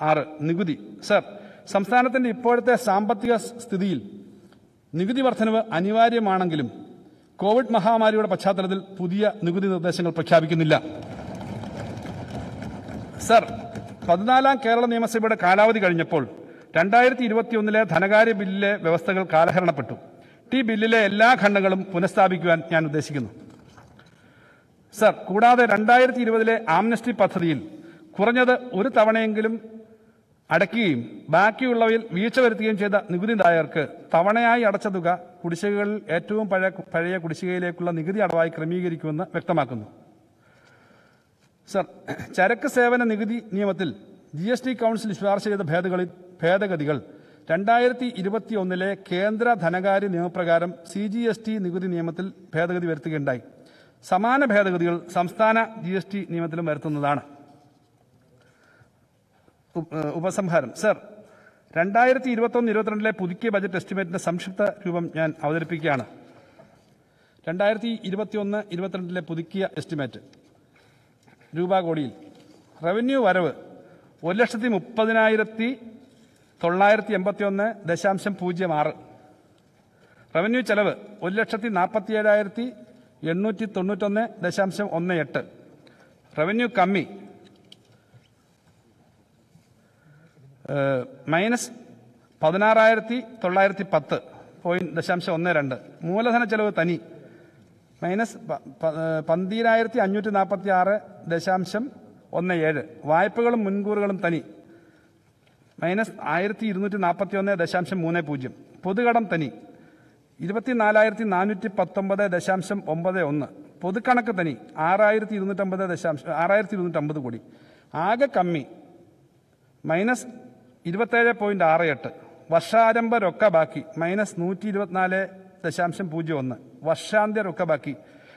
ആറ്. നികുതി. സർ സംസ്ഥാനത്തിന്റെ ഇപ്പോഴത്തെ സാമ്പത്തിക സ്ഥിതിയിൽ നികുതി വർധനവ് അനിവാര്യമാണെങ്കിലും കോവിഡ് മഹാമാരിയുടെ പശ്ചാത്തലത്തിൽ പുതിയ നികുതി നിർദ്ദേശങ്ങൾ പ്രഖ്യാപിക്കുന്നില്ല. സർ പതിനാലാം കേരള നിയമസഭയുടെ കാലാവധി കഴിഞ്ഞപ്പോൾ രണ്ടായിരത്തി ഇരുപത്തിയൊന്നിലെ ധനകാര്യ ബില്ലിലെ വ്യവസ്ഥകൾ കാലഹരണപ്പെട്ടു. ടി ബില്ലിലെ എല്ലാ ഖണ്ഡങ്ങളും പുനഃസ്ഥാപിക്കുവാൻ ഞാൻ ഉദ്ദേശിക്കുന്നു. സർ കൂടാതെ രണ്ടായിരത്തി ഇരുപതിലെ ആംനസ്റ്റി പദ്ധതിയിൽ കുറഞ്ഞത് ഒരു തവണയെങ്കിലും അടയ്ക്കുകയും ബാക്കിയുള്ളവയിൽ വീഴ്ച വരുത്തുകയും ചെയ്ത നികുതിദായകർക്ക് തവണയായി അടച്ച തുക കുടിശ്ശികകളിൽ ഏറ്റവും പഴയ പഴയ കുടിശ്ശികയിലേക്കുള്ള നികുതി അടവായി ക്രമീകരിക്കുമെന്ന് വ്യക്തമാക്കുന്നു. സർ ചരക്ക് സേവന നികുതി നിയമത്തിൽ ജി എസ് ടി കൗൺസിൽ ശുപാർശ ചെയ്ത ഭേദഗതി ഭേദഗതികൾ രണ്ടായിരത്തി ഇരുപത്തി ഒന്നിലെ കേന്ദ്ര ധനകാര്യ നിയമപ്രകാരം സി ജി എസ് ടി നികുതി നിയമത്തിൽ ഭേദഗതി വരുത്തുകയുണ്ടായി. സമാന ഭേദഗതികൾ സംസ്ഥാന ജി എസ് ടി നിയമത്തിലും വരുത്തുന്നതാണ്. ഉപസംഹാരം. സർ രണ്ടായിരത്തി ഇരുപത്തൊന്ന് ഇരുപത്തിരണ്ടിലെ പുതുക്കിയ ബജറ്റ് എസ്റ്റിമേറ്റിന്റെ സംക്ഷിപ്ത രൂപം ഞാൻ അവതരിപ്പിക്കുകയാണ്. രണ്ടായിരത്തി ഇരുപത്തിയൊന്ന് ഇരുപത്തിരണ്ടിലെ പുതുക്കിയ എസ്റ്റിമേറ്റ് രൂപ കോടിയിൽ റവന്യൂ വരവ് ഒരു ലക്ഷത്തി മുപ്പതിനായിരത്തി തൊള്ളായിരത്തി എൺപത്തി ഒന്ന് ദശാംശം പൂജ്യം ആറ്. റവന്യൂ ചെലവ് ഒരു ലക്ഷത്തി നാൽപ്പത്തി ഏഴായിരത്തി എണ്ണൂറ്റി തൊണ്ണൂറ്റൊന്ന് ദശാംശം ഒന്ന് എട്ട്. റവന്യൂ കമ്മി മൈനസ് പതിനാറായിരത്തി തൊള്ളായിരത്തി പത്ത് പോയിന്റ് ദശാംശം ഒന്ന് രണ്ട്. മൂലധന ചെലവ് തനി. മൈനസ് പന്തീരായിരത്തി അഞ്ഞൂറ്റി നാൽപ്പത്തി ആറ് ദശാംശം ഒന്ന് ഏഴ്. വായ്പകളും മുൻകൂറുകളും തനി. മൈനസ് ആയിരത്തി ഇരുന്നൂറ്റി നാൽപ്പത്തി ഒന്ന് ദശാംശം മൂന്ന് പൂജ്യം. പൊതുകടം തനി. ഇരുപത്തിനാലായിരത്തി നാനൂറ്റി പത്തൊമ്പത് ദശാംശം ഒമ്പത് ഒന്ന്. പൊതുക്കണക്ക് തനി. ആറായിരത്തി ഇരുന്നൂറ്റമ്പത് ദശാംശം ആറായിരത്തി ഇരുന്നൂറ്റമ്പത് കോടി. ആകെ കമ്മി. മൈനസ് ഇരുപത്തേഴ് പോയിന്റ് ആറ് എട്ട്. വർഷാരംഭ രൊക്ക ബാക്കി. മൈനസ് നൂറ്റി ഇരുപത്തിനാല് ദശാംശം പൂജ്യം ഒന്ന്. വർഷാന്ത്യ രൊക്ക ബാക്കി.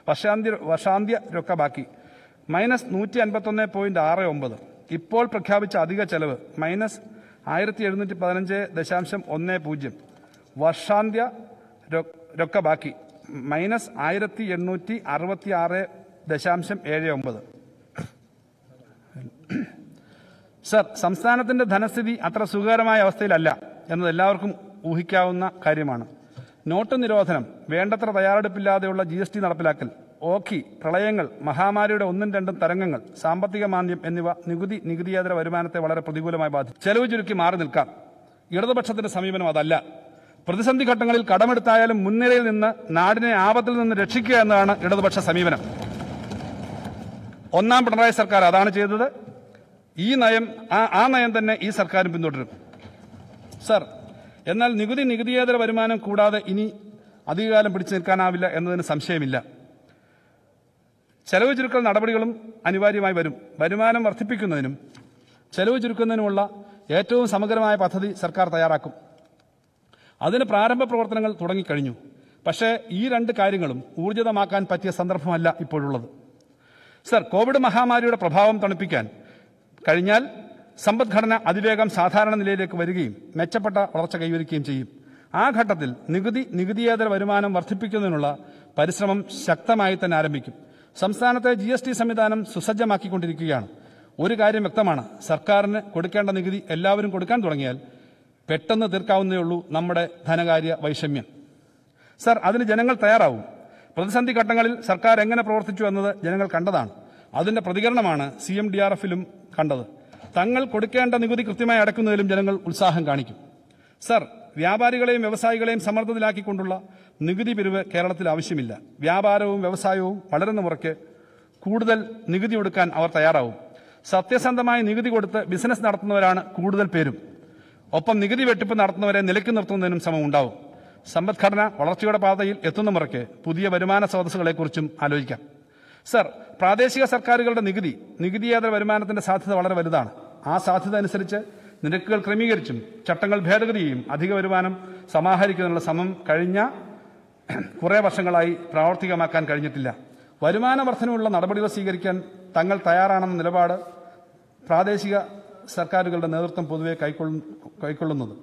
വർഷാന്ത്യ വർഷാന്ത്യ രൊക്ക ബാക്കി. മൈനസ് നൂറ്റി അൻപത്തൊന്ന് പോയിന്റ് ആറ് ഒമ്പത്. ഇപ്പോൾ പ്രഖ്യാപിച്ച അധിക ചെലവ് മൈനസ് ആയിരത്തി എഴുന്നൂറ്റി പതിനഞ്ച് ദശാംശം ഒന്ന് പൂജ്യം. വർഷാന്ത്യ രൊക്ക ബാക്കി. മൈനസ് ആയിരത്തി എണ്ണൂറ്റി അറുപത്തി ആറ് ദശാംശം ഏഴ് ഒമ്പത്. സർ സംസ്ഥാനത്തിന്റെ ധനസ്ഥിതി അത്ര സുഖകരമായ അവസ്ഥയിലല്ല എന്നത് എല്ലാവർക്കും ഊഹിക്കാവുന്ന കാര്യമാണ്. നോട്ട് നിരോധനം വേണ്ടത്ര തയ്യാറെടുപ്പില്ലാതെയുള്ള ജി എസ് ടി നടപ്പിലാക്കൽ ഓഖി പ്രളയങ്ങൾ മഹാമാരിയുടെ ഒന്നും രണ്ടും തരംഗങ്ങൾ സാമ്പത്തിക മാന്ദ്യം എന്നിവ നികുതി നികുതിയേതര വരുമാനത്തെ വളരെ പ്രതികൂലമായി ബാധിച്ചു. ചെലവ് ചുരുക്കി മാറി നിൽക്കാം. ഇടതുപക്ഷത്തിന്റെ സമീപനം അതല്ല. പ്രതിസന്ധി ഘട്ടങ്ങളിൽ കടമെടുത്തായാലും മുൻനിരയിൽ നിന്ന് നാടിനെ ആപത്തിൽ നിന്ന് രക്ഷിക്കുക എന്നതാണ് ഇടതുപക്ഷ സമീപനം. ഒന്നാം പിണറായി സർക്കാർ അതാണ് ചെയ്തത്. ഈ നയം ആ ആ നയം തന്നെ ഈ സർക്കാരും പിന്തുടരും. സർ എന്നാൽ നികുതി നികുതിയേതര വരുമാനം കൂടാതെ ഇനി അധികകാലം പിടിച്ചു നിൽക്കാനാവില്ല എന്നതിന് സംശയമില്ല. ചെലവ് ചുരുക്കൽ നടപടികളും അനിവാര്യമായി വരും. വരുമാനം വർദ്ധിപ്പിക്കുന്നതിനും ചെലവ് ചുരുക്കുന്നതിനുമുള്ള ഏറ്റവും സമഗ്രമായ പദ്ധതി സർക്കാർ തയ്യാറാക്കും. അതിന് പ്രാരംഭ പ്രവർത്തനങ്ങൾ തുടങ്ങിക്കഴിഞ്ഞു. പക്ഷേ ഈ രണ്ട് കാര്യങ്ങളും ഊർജിതമാക്കാൻ പറ്റിയ സന്ദർഭമല്ല ഇപ്പോഴുള്ളത്. സർ കോവിഡ് മഹാമാരിയുടെ പ്രഭാവം തണുപ്പിക്കാൻ കഴിഞ്ഞാൽ സമ്പദ്ഘടന അതിവേഗം സാധാരണ നിലയിലേക്ക് വരികയും മെച്ചപ്പെട്ട വളർച്ച കൈവരിക്കുകയും ചെയ്യും. ആ ഘട്ടത്തിൽ നികുതി നികുതിയേതര വരുമാനം വർദ്ധിപ്പിക്കുന്നതിനുള്ള പരിശ്രമം ശക്തമായി തന്നെ ആരംഭിക്കും. സംസ്ഥാനത്തെ ജി എസ് ടി സംവിധാനം സുസജ്ജമാക്കിക്കൊണ്ടിരിക്കുകയാണ്. ഒരു കാര്യം വ്യക്തമാണ്. സർക്കാരിന് കൊടുക്കേണ്ട നികുതി എല്ലാവരും കൊടുക്കാൻ തുടങ്ങിയാൽ പെട്ടെന്ന് തീർക്കാവുന്നേ ഉള്ളൂ നമ്മുടെ ധനകാര്യ വൈഷമ്യം. സർ അതിന് ജനങ്ങൾ തയ്യാറാവും. പ്രതിസന്ധി ഘട്ടങ്ങളിൽ സർക്കാർ എങ്ങനെ പ്രവർത്തിച്ചു എന്നത് ജനങ്ങൾ കണ്ടതാണ്. അതിന്റെ പ്രതികരണമാണ് സി എം ഡി ആർ എഫിലും കണ്ടത്. തങ്ങൾ കൊടുക്കേണ്ട നികുതി കൃത്യമായി അടക്കുന്നതിലും ജനങ്ങൾ ഉത്സാഹം കാണിക്കും. സർ വ്യാപാരികളെയും വ്യവസായികളെയും സമ്മർദ്ദത്തിലാക്കിക്കൊണ്ടുള്ള നികുതി പിരിവ് കേരളത്തിൽ ആവശ്യമില്ല. വ്യാപാരവും വ്യവസായവും വളരുന്ന മുറയ്ക്ക് കൂടുതൽ നികുതി കൊടുക്കാൻ അവർ തയ്യാറാവും. സത്യസന്ധമായി നികുതി കൊടുത്ത് ബിസിനസ് നടത്തുന്നവരാണ് കൂടുതൽ പേരും. ഒപ്പം നികുതി വെട്ടിപ്പ് നടത്തുന്നവരെ നിലയ്ക്ക് നിർത്തുന്നതിനും ശ്രമം ഉണ്ടാവും. സമ്പദ്ഘടന വളർച്ചയുടെ പാതയിൽ എത്തുന്ന മുറയ്ക്ക് പുതിയ വരുമാന സ്രോതസ്സുകളെക്കുറിച്ചും ആലോചിക്കാം. സർ പ്രാദേശിക സർക്കാരുകളുടെ നികുതി നികുതിയേതര വരുമാനത്തിന്റെ സാധ്യത വളരെ വലുതാണ്. ആ സാധ്യത അനുസരിച്ച് നിരക്കുകൾ ക്രമീകരിച്ചും ചട്ടങ്ങൾ ഭേദഗതി ചെയ്യും. അധിക വരുമാനം സമാഹരിക്കുന്നതിനുള്ള ശ്രമം കഴിഞ്ഞ കുറേ വർഷങ്ങളായി പ്രാവർത്തികമാക്കാൻ കഴിഞ്ഞിട്ടില്ല. വരുമാന വർധനമുള്ള നടപടികൾ സ്വീകരിക്കാൻ തങ്ങൾ തയ്യാറാണെന്ന നിലപാട് പ്രാദേശിക സർക്കാരുകളുടെ നേതൃത്വം പൊതുവെ കൈക്കൊള്ളു കൈക്കൊള്ളുന്നത്.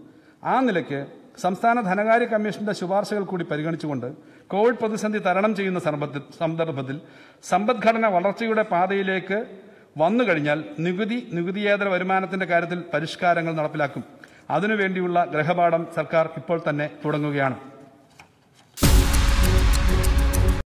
ആ നിലയ്ക്ക് സംസ്ഥാന ധനകാര്യ കമ്മീഷന്റെ ശുപാർശകൾ കൂടി പരിഗണിച്ചുകൊണ്ട് കോവിഡ് പ്രതിസന്ധി തരണം ചെയ്യുന്ന സന്ദർഭത്തിൽ സമ്പദ്ഘടന വളർച്ചയുടെ പാതയിലേക്ക് വന്നു കഴിഞ്ഞാൽ നികുതി നികുതിയേതര വരുമാനത്തിന്റെ കാര്യത്തിൽ പരിഷ്കാരങ്ങൾ നടപ്പിലാക്കും. അതിനുവേണ്ടിയുള്ള ഗ്രഹപാഠം സർക്കാർ ഇപ്പോൾ തന്നെ തുടങ്ങുകയാണ്.